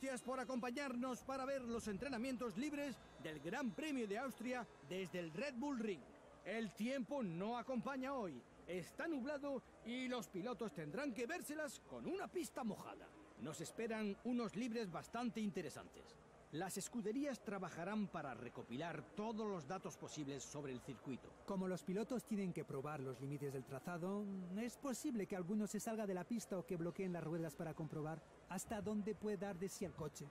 Gracias por acompañarnos para ver los entrenamientos libres del Gran Premio de Austria desde el Red Bull Ring. El tiempo no acompaña hoy, está nublado y los pilotos tendrán que vérselas con una pista mojada. Nos esperan unos libres bastante interesantes. Las escuderías trabajarán para recopilar todos los datos posibles sobre el circuito. Como los pilotos tienen que probar los límites del trazado, es posible que alguno se salga de la pista o que bloqueen las ruedas para comprobar hasta dónde puede dar de sí el coche.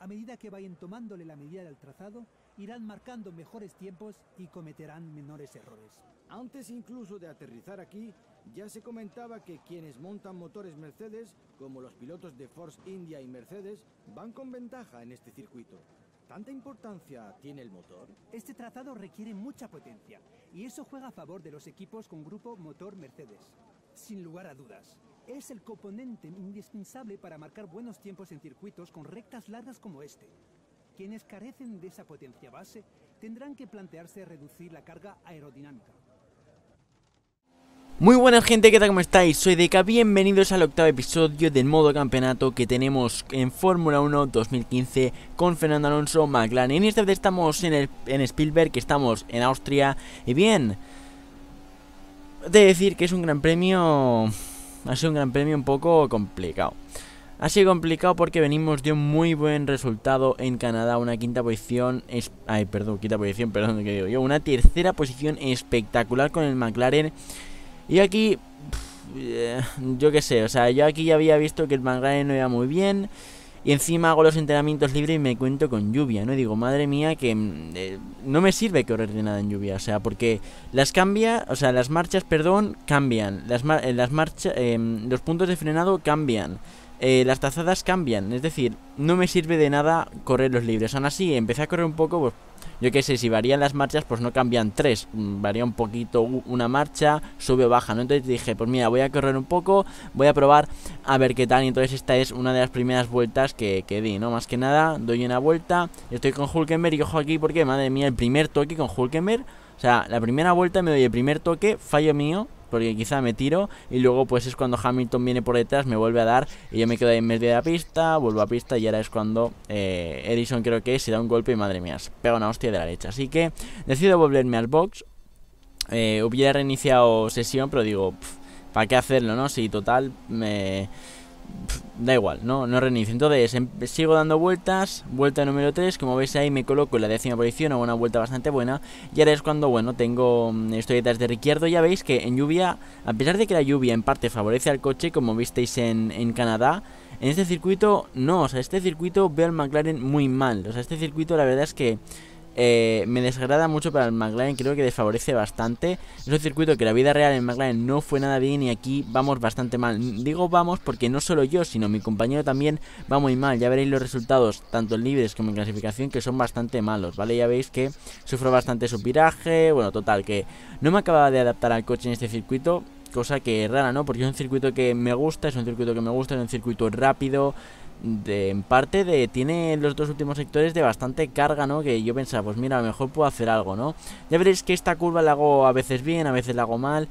A medida que vayan tomándole la medida del trazado, irán marcando mejores tiempos y cometerán menores errores. Antes incluso de aterrizar aquí, ya se comentaba que quienes montan motores Mercedes, como los pilotos de Force India y Mercedes, van con ventaja en este circuito. ¿Tanta importancia tiene el motor? Este trazado requiere mucha potencia y eso juega a favor de los equipos con grupo motor Mercedes. Sin lugar a dudas, es el componente indispensable para marcar buenos tiempos en circuitos con rectas largas como este. Quienes carecen de esa potencia base tendrán que plantearse reducir la carga aerodinámica. Muy buenas gente, ¿qué tal? ¿Cómo estáis? Soy Deca, bienvenidos al octavo episodio del modo campeonato que tenemos en Fórmula 1 2015 con Fernando Alonso McLaren. Y esta vez estamos en, el, en Spielberg, que estamos en Austria. Y bien, de decir que es un gran premio... Ha sido un gran premio un poco complicado. Ha sido complicado porque venimos de un muy buen resultado en Canadá, una quinta posición, es, ay, perdón, quinta posición, perdón, que digo yo, una tercera posición espectacular con el McLaren y aquí, eh, yo qué sé, o sea, yo aquí ya había visto que el McLaren no iba muy bien. Y encima hago los entrenamientos libres y me cuento con lluvia, ¿no? Y digo, madre mía, que mm, eh, no me sirve correr de nada en lluvia, o sea, porque las cambia, o sea, las marchas, perdón, cambian, las, eh, las marchas, em, los puntos de frenado cambian, las tazadas cambian, es decir, no me sirve de nada correr los libres. Aún así, empecé a correr un poco, pues yo qué sé, si varían las marchas, pues no cambian tres. Mm, varía un poquito una marcha, sube o baja, ¿no? Entonces dije, pues mira, voy a correr un poco, voy a probar a ver qué tal. Y entonces esta es una de las primeras vueltas que, que di, ¿no? Más que nada, doy una vuelta, estoy con Hulkenberg y ojo aquí porque, madre mía, el primer toque con Hulkenberg. O sea, la primera vuelta me doy el primer toque, fallo mío, porque quizá me tiro y luego pues es cuando Hamilton viene por detrás, me vuelve a dar y yo me quedo ahí en medio de la pista, vuelvo a pista y ahora es cuando eh, Edison creo que se da un golpe y madre mía, se pega una hostia de la leche. Así que decido volverme al box. Eh, hubiera reiniciado sesión, pero digo, ¿para qué hacerlo, no? Si total me da igual, no, no reinicio. Entonces em, sigo dando vueltas, vuelta número 3, como veis ahí me coloco en la décima posición, hago una vuelta bastante buena. Y ahora es cuando, bueno, tengo, mm, de Ricciardo, ya veis que en lluvia, a pesar de que la lluvia en parte favorece al coche, como visteis en, en Canadá, en este circuito no, o sea, este circuito veo al McLaren muy mal. O sea, este circuito la verdad es que eh, me desagrada mucho para el McLaren, creo que desfavorece bastante. Es un circuito que la vida real en McLaren no fue nada bien y aquí vamos bastante mal. Digo vamos porque no solo yo, sino mi compañero también va muy mal. Ya veréis los resultados, tanto en libres como en clasificación, que son bastante malos, ¿vale? Ya veis que sufro bastante su viraje, bueno, total, que no me acababa de adaptar al coche en este circuito. Cosa que rara, ¿no? Porque es un circuito que me gusta, es un circuito que me gusta, es un circuito rápido, de, en parte de tiene los dos últimos sectores de bastante carga, ¿no? Que yo pensaba, pues mira, a lo mejor puedo hacer algo, ¿no? Ya veréis que esta curva la hago a veces bien, a veces la hago mal.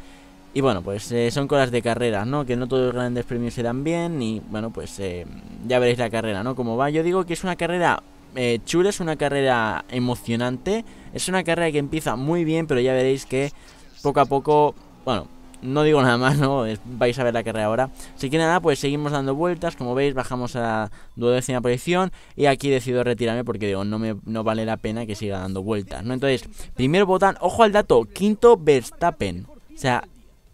Y bueno, pues eh, son cosas de carrera, ¿no? Que no todos los grandes premios se dan bien y bueno, pues eh, ya veréis la carrera, ¿no? Como va, yo digo que es una carrera eh, chula, es una carrera emocionante, es una carrera que empieza muy bien, pero ya veréis que poco a poco, bueno, no digo nada más, ¿no? Vais a ver la carrera ahora. Así que nada, pues seguimos dando vueltas. Como veis, bajamos a duodécima posición. Y aquí decido retirarme porque digo, no me no vale la pena que siga dando vueltas, ¿no? Entonces, primero botán, ojo al dato, quinto Verstappen. O sea,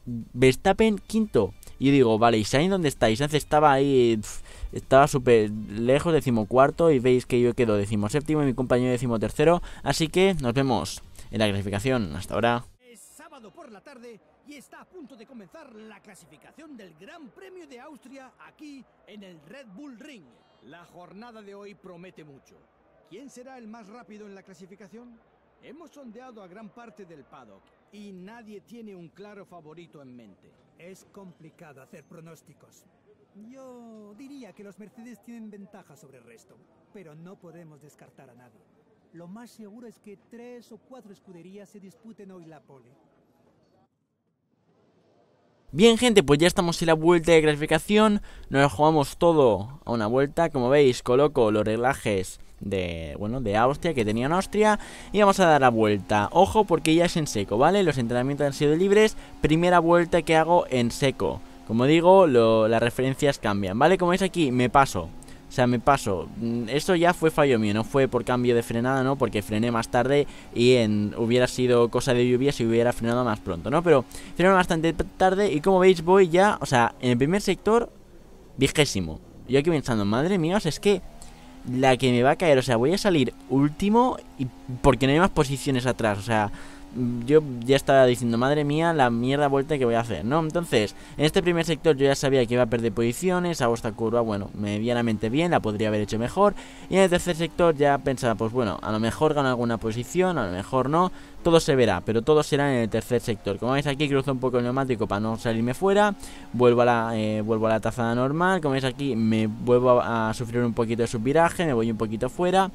Verstappen quinto. Y digo, vale, ¿y Sainz dónde estáis? Sainz estaba ahí. estaba súper lejos, decimocuarto. Y veis que yo quedo decimoséptimo y mi compañero decimotercero. Así que nos vemos en la clasificación. Hasta ahora. Es sábado por la tarde y está a punto de comenzar la clasificación del Gran Premio de Austria aquí en el Red Bull Ring. La jornada de hoy promete mucho. ¿Quién será el más rápido en la clasificación? Hemos sondeado a gran parte del paddock y nadie tiene un claro favorito en mente. Es complicado hacer pronósticos. Yo diría que los Mercedes tienen ventaja sobre el resto, pero no podemos descartar a nadie. Lo más seguro es que tres o cuatro escuderías se disputen hoy la pole. Bien gente, pues ya estamos en la vuelta de clasificación, nos jugamos todo a una vuelta, como veis coloco los reglajes de, bueno, de Austria, que tenía en Austria Y vamos a dar la vuelta. Ojo porque ya es en seco, ¿vale? Los entrenamientos han sido libres. Primera vuelta que hago en seco. Como digo, las referencias cambian, ¿vale? Como veis aquí, me paso sea, me paso. Mm, Eso ya fue fallo mío, no fue por cambio de frenada, ¿no? Porque frené más tarde y en, hubiera sido cosa de lluvia si hubiera frenado más pronto, ¿no? Pero frené bastante tarde y como veis voy ya, o sea, en el primer sector, vigésimo. Yo aquí pensando, madre mía, es que la que me va a caer, o sea, voy a salir último y porque no hay más posiciones atrás, o sea, yo ya estaba diciendo, madre mía, la mierda vuelta que voy a hacer, ¿no? Entonces, en este primer sector yo ya sabía que iba a perder posiciones, hago esta curva, bueno, medianamente bien, la podría haber hecho mejor. Y en el tercer sector ya pensaba, pues bueno, a lo mejor gano alguna posición, a lo mejor no, todo se verá, pero todo será en el tercer sector. Como veis aquí, cruzo un poco el neumático para no salirme fuera, vuelvo a la, eh, vuelvo a la trazada normal, como veis aquí, me vuelvo a, a sufrir un poquito de subviraje, me voy un poquito fuera.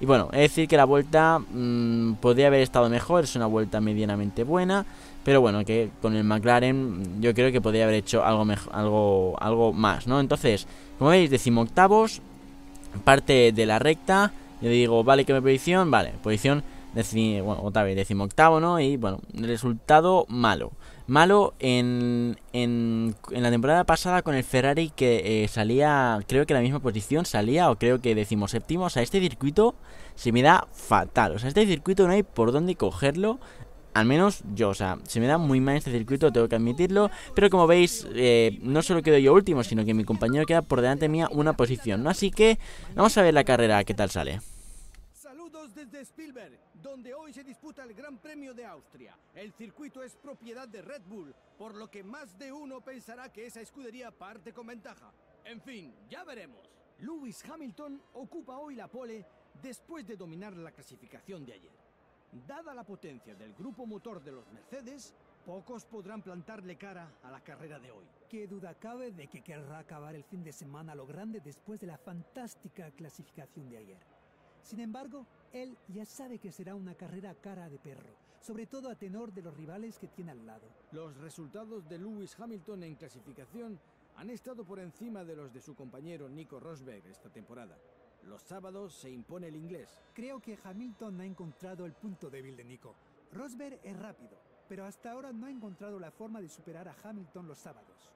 Y bueno, es decir que la vuelta mmm, podría haber estado mejor, es una vuelta medianamente buena, pero bueno, que con el McLaren yo creo que podría haber hecho algo, mejor, algo, algo más, ¿no? Entonces, como veis, decimoctavos, parte de la recta, yo digo, vale, ¿qué me posición? Vale, posición, bueno, otra vez, decimoctavo, ¿no? Y bueno, resultado malo. Malo en, en, en, la temporada pasada con el Ferrari que eh, salía, creo que la misma posición salía, o creo que decimos séptimo. O sea, este circuito se me da fatal. O sea, este circuito no hay por dónde cogerlo. Al menos yo, o sea, se me da muy mal este circuito, tengo que admitirlo. Pero como veis, eh, no solo quedo yo último, sino que mi compañero queda por delante mía una posición. Así que vamos a ver la carrera, qué tal sale. Saludos desde Spielberg donde hoy se disputa el Gran Premio de Austria. El circuito es propiedad de Red Bull, por lo que más de uno pensará que esa escudería parte con ventaja. En fin, ya veremos. Lewis Hamilton ocupa hoy la pole después de dominar la clasificación de ayer. Dada la potencia del grupo motor de los Mercedes, pocos podrán plantarle cara a la carrera de hoy. ¿Qué duda cabe de que querrá acabar el fin de semana lo grande después de la fantástica clasificación de ayer? Sin embargo, él ya sabe que será una carrera cara de perro, sobre todo a tenor de los rivales que tiene al lado. Los resultados de Lewis Hamilton en clasificación han estado por encima de los de su compañero Nico Rosberg esta temporada. Los sábados se impone el inglés. Creo que Hamilton ha encontrado el punto débil de Nico. Rosberg es rápido, pero hasta ahora no ha encontrado la forma de superar a Hamilton los sábados.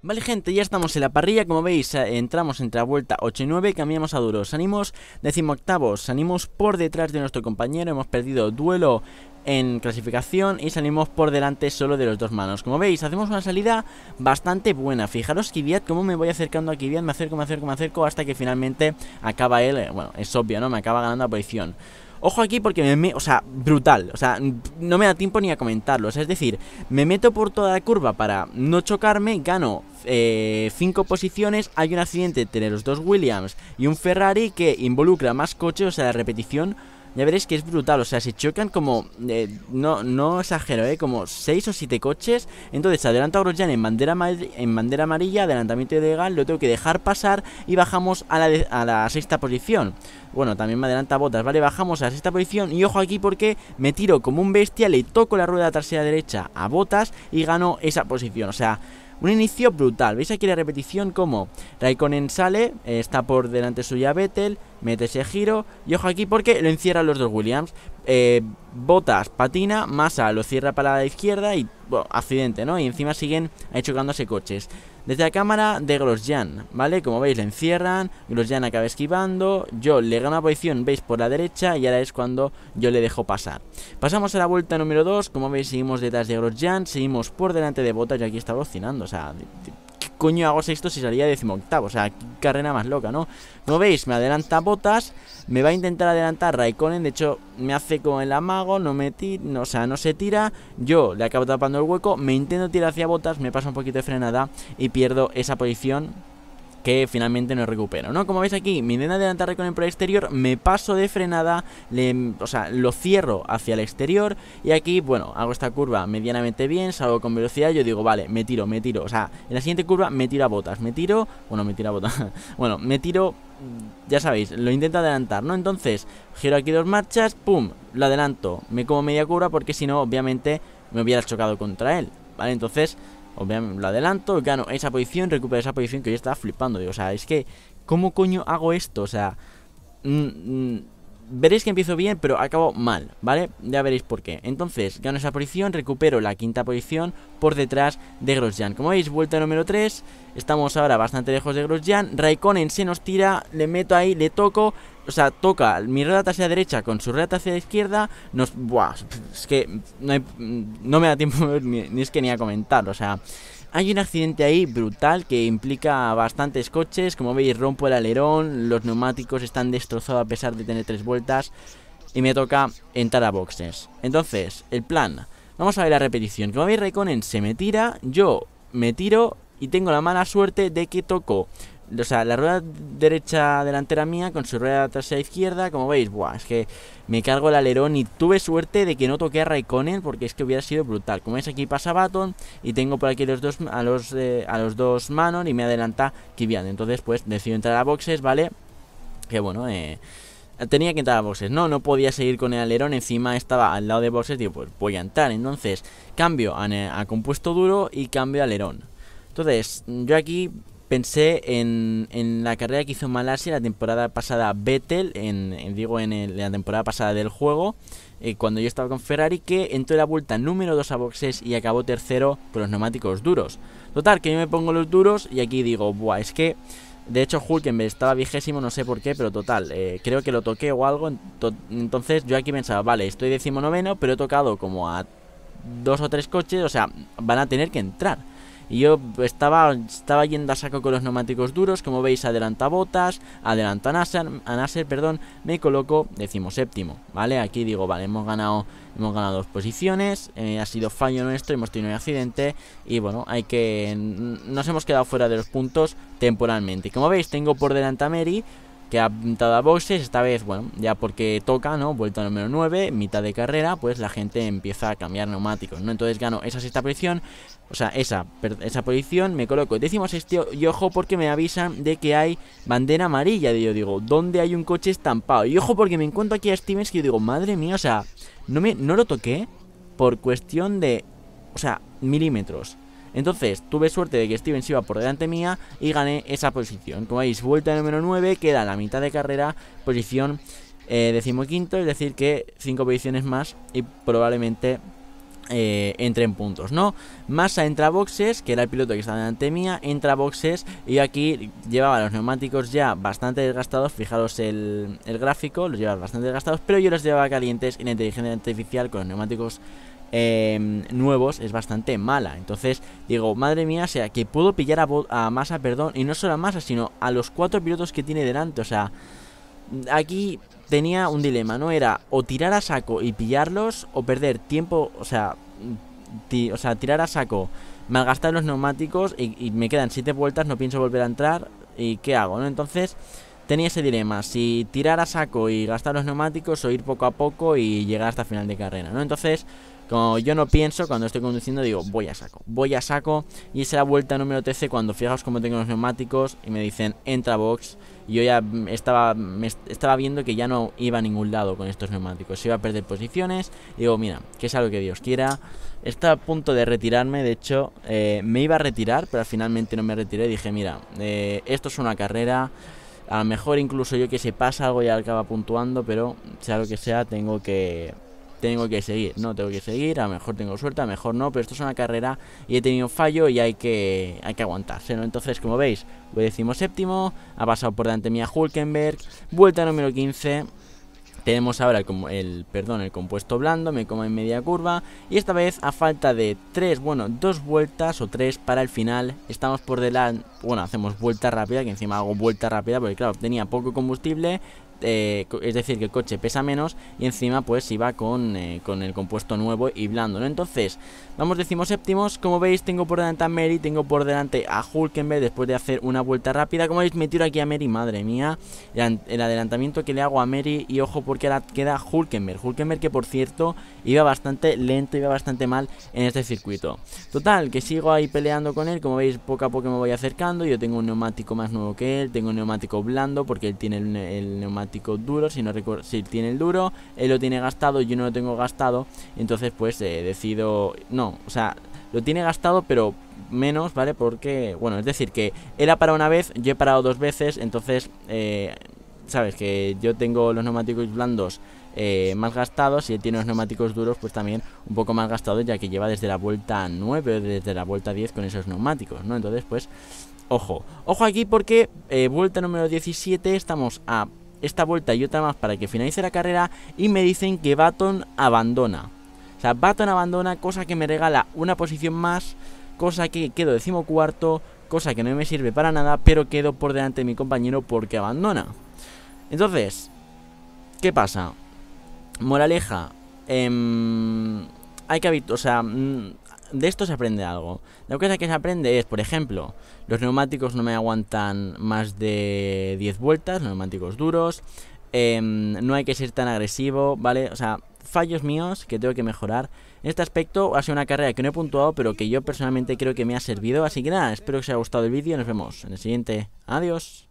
Vale gente, ya estamos en la parrilla, como veis eh, entramos entre la vuelta 8 y 9, cambiamos a duros, salimos decimoctavos, salimos por detrás de nuestro compañero, hemos perdido duelo en clasificación y salimos por delante solo de los dos manos. Como veis, hacemos una salida bastante buena. Fijaros Kvyat, cómo me voy acercando a Kvyat, me acerco, me acerco, me acerco hasta que finalmente acaba él, eh, bueno, es obvio, ¿no? Me acaba ganando la posición. Ojo aquí porque me, o sea, brutal, o sea, no me da tiempo ni a comentarlo, es decir, me meto por toda la curva para no chocarme, gano 5 eh, posiciones, hay un accidente entre los dos Williams y un Ferrari que involucra más coches, o sea, la repetición ya veréis que es brutal, o sea, se chocan como, eh, no, no exagero, ¿eh? Como 6 o 7 coches, entonces adelanta Grosjean en bandera, en bandera amarilla, adelantamiento ilegal, lo tengo que dejar pasar y bajamos a la, a la sexta posición. Bueno, también me adelanta Botas, ¿vale? Bajamos a la sexta posición y ojo aquí porque me tiro como un bestia, le toco la rueda trasera derecha a Botas y gano esa posición, o sea... Un inicio brutal. ¿Veis aquí la repetición? Como Raikkonen sale, está por delante suya Vettel, mete ese giro. Y ojo aquí porque lo encierran los dos Williams. Eh, Botas patina, Massa lo cierra para la izquierda y accidente, ¿no? Y encima siguen ahí chocándose coches. Desde la cámara de Grosjean, ¿vale? Como veis, le encierran, Grosjean acaba esquivando, yo le gano la posición, veis, por la derecha y ahora es cuando yo le dejo pasar. Pasamos a la vuelta número 2, como veis, seguimos detrás de Grosjean, seguimos por delante de Botas, yo aquí estaba cocinando, o sea, ¿qué coño hago sexto si salía decimoctavo? O sea, qué carrera más loca, ¿no? Como veis, me adelanta Botas, me va a intentar adelantar Raikkonen, de hecho, me hace con el amago, no me no, o sea, no se tira, yo le acabo tapando el hueco, me intento tirar hacia Botas, me pasa un poquito de frenada y pierdo esa posición que finalmente no recupero, ¿no? Como veis aquí, mi intento adelantar con el el exterior, me paso de frenada, le, o sea, lo cierro hacia el exterior y aquí, bueno, hago esta curva medianamente bien, salgo con velocidad, yo digo, vale, me tiro, me tiro, o sea, en la siguiente curva me tiro a botas, me tiro, bueno, me tiro a botas, bueno, me tiro, ya sabéis, lo intento adelantar, ¿no? Entonces, giro aquí dos marchas, pum, lo adelanto, me como media curva porque si no, obviamente, me hubiera chocado contra él, ¿vale? Entonces Obviamente lo adelanto, gano esa posición, recupero esa posición que yo estaba flipando. O sea, es que, ¿cómo coño hago esto? O sea, mm, mm, veréis que empiezo bien, pero acabo mal, ¿vale? Ya veréis por qué. Entonces, gano esa posición, recupero la quinta posición por detrás de Grosjean. Como veis, vuelta número 3, estamos ahora bastante lejos de Grosjean. Raikkonen se nos tira, le meto ahí, le toco, o sea, toca mi rueda hacia derecha con su rueda hacia la izquierda, nos... Buah, es que no, me da tiempo ni, ni, es que ni a comentar, o sea... Hay un accidente ahí brutal que implica bastantes coches, como veis rompo el alerón, los neumáticos están destrozados a pesar de tener tres vueltas y me toca entrar a boxes. Entonces, el plan, vamos a ver la repetición, como veis Raikkonen se me tira, yo me tiro y tengo la mala suerte de que toco o sea, la rueda derecha delantera mía con su rueda trasera izquierda, como veis, buah, es que me cargo el alerón y tuve suerte de que no toqué a Raikkonen porque es que hubiera sido brutal. Como veis aquí pasa Baton y tengo por aquí los dos, a los eh, a los dos Manon y me adelanta Kivian. Entonces, pues decido entrar a boxes, ¿vale? Que bueno, eh, tenía que entrar a boxes. No, no podía seguir con el alerón. Encima estaba al lado de boxes. Digo, pues voy a entrar. Entonces, cambio a, a compuesto duro y cambio a alerón. Entonces, yo aquí pensé en, en, la carrera que hizo Malasia la temporada pasada Vettel, en, digo en, la temporada pasada del juego, eh, cuando yo estaba con Ferrari, que entró en la vuelta número 2 a boxes y acabó tercero con los neumáticos duros. Total, que yo me pongo los duros y aquí digo, buah, es que... De hecho, Hulkenberg estaba vigésimo, no sé por qué, pero total, eh, creo que lo toqué o algo. Entonces yo aquí pensaba, vale, estoy decimonoveno, pero he tocado como a dos o tres coches, o sea, van a tener que entrar. Y yo estaba, estaba yendo a saco con los neumáticos duros. Como veis, adelanta Botas, adelanta a Nasser, perdón, me coloco séptimo ¿vale? Aquí digo, vale, hemos ganado, hemos ganado dos posiciones. Eh, ha sido fallo nuestro, hemos tenido un accidente. Y bueno, hay que. Nos hemos quedado fuera de los puntos temporalmente. Como veis, tengo por delante a Mary que ha pintado a boxes, esta vez, bueno, ya porque toca, ¿no? Vuelta número 9, mitad de carrera, pues la gente empieza a cambiar neumáticos, ¿no? Entonces gano esa sexta posición, o sea, esa, esa posición, me coloco décimo sexto y ojo porque me avisan de que hay bandera amarilla, y yo digo, ¿dónde hay un coche estampado? Y ojo porque me encuentro aquí a Stevens y yo digo, madre mía, o sea, no, me, no lo toqué por cuestión de, o sea, milímetros. Entonces tuve suerte de que Steven iba por delante mía y gané esa posición. Como veis, vuelta número 9, queda la mitad de carrera, posición eh, decimoquinto, es decir que 5 posiciones más y probablemente eh, entre en puntos, ¿no? Massa entra a boxes, que era el piloto que estaba delante mía, entra boxes y aquí llevaba los neumáticos ya bastante desgastados, fijaros el, gráfico, los llevaba bastante desgastados, pero yo los llevaba calientes y la inteligencia artificial con los neumáticos Em, nuevos es bastante mala. Entonces digo, madre mía, o sea, que puedo pillar a, a Massa, perdón, y no solo a Massa, sino a los cuatro pilotos que tiene delante. O sea, aquí tenía un dilema, ¿no? Era o tirar a saco y pillarlos o perder tiempo, o sea, o sea tirar a saco, malgastar los neumáticos y, y me quedan siete vueltas, no pienso volver a entrar. ¿Y qué hago, no? Entonces tenía ese dilema, si tirar a saco y gastar los neumáticos o ir poco a poco y llegar hasta final de carrera, ¿no? Entonces como yo no pienso, cuando estoy conduciendo digo, voy a saco, voy a saco. Y esa vuelta número 13 cuando fijaos cómo tengo los neumáticos y me dicen, entra box. Yo ya estaba, estaba viendo que ya no iba a ningún lado con estos neumáticos. Se iba a perder posiciones. Digo, mira, que es algo que Dios quiera. Estaba a punto de retirarme, de hecho, eh, me iba a retirar, pero finalmente no me retiré. Dije, mira, eh, esto es una carrera. A lo mejor incluso yo que se pasa algo ya acaba puntuando, pero sea lo que sea, tengo que tengo que seguir, no tengo que seguir, a lo mejor tengo suerte, a lo mejor no, pero esto es una carrera y he tenido fallo y hay que, hay que aguantarse, ¿no? Entonces, como veis, voy decimos séptimo, ha pasado por delante mía Hulkenberg, vuelta número 15, tenemos ahora el, el, perdón, el compuesto blando, me como en media curva y esta vez a falta de tres, bueno, dos vueltas o tres para el final, estamos por delante, bueno, hacemos vuelta rápida, que encima hago vuelta rápida porque claro, tenía poco combustible, eh, es decir, que el coche pesa menos y encima pues iba con, eh, con el compuesto nuevo y blando, ¿no? Entonces, vamos decimos séptimos, como veis tengo por delante a Mary, tengo por delante a Hulkenberg después de hacer una vuelta rápida, como veis me tiro aquí a Mary, madre mía, el, adelantamiento que le hago a Mary y ojo porque ahora queda Hulkenberg, Hulkenberg que por cierto iba bastante lento, iba bastante mal en este circuito. Total, que sigo ahí peleando con él, como veis poco a poco me voy acercando, yo tengo un neumático más nuevo que él, tengo un neumático blando porque él tiene el neumático duro, si no si tiene el duro, él lo tiene gastado, yo no lo tengo gastado, entonces pues eh, decido, no, o sea, lo tiene gastado pero menos, ¿vale? Porque, bueno, es decir, que él ha parado una vez, yo he parado dos veces, entonces, eh, sabes, que yo tengo los neumáticos blandos eh, más gastados y él tiene los neumáticos duros pues también un poco más gastados ya que lleva desde la vuelta 9 o desde la vuelta 10 con esos neumáticos, ¿no? Entonces pues, ojo, ojo aquí porque vuelta número 17 estamos a esta vuelta y otra más para que finalice la carrera y me dicen que Baton abandona. O sea, Baton abandona, cosa que me regala una posición más, cosa que quedo decimocuarto, cosa que no me sirve para nada, pero quedo por delante de mi compañero porque abandona. Entonces, ¿qué pasa? Moraleja, eh, hay que o sea, mm, de esto se aprende algo. La cosa que se aprende es, por ejemplo, los neumáticos no me aguantan más de 10 vueltas, neumáticos duros. Em, no hay que ser tan agresivo, ¿vale? O sea, fallos míos que tengo que mejorar. En este aspecto ha sido una carrera que no he puntuado, pero que yo personalmente creo que me ha servido. Así que nada, espero que os haya gustado el vídeo. Nos vemos en el siguiente. Adiós.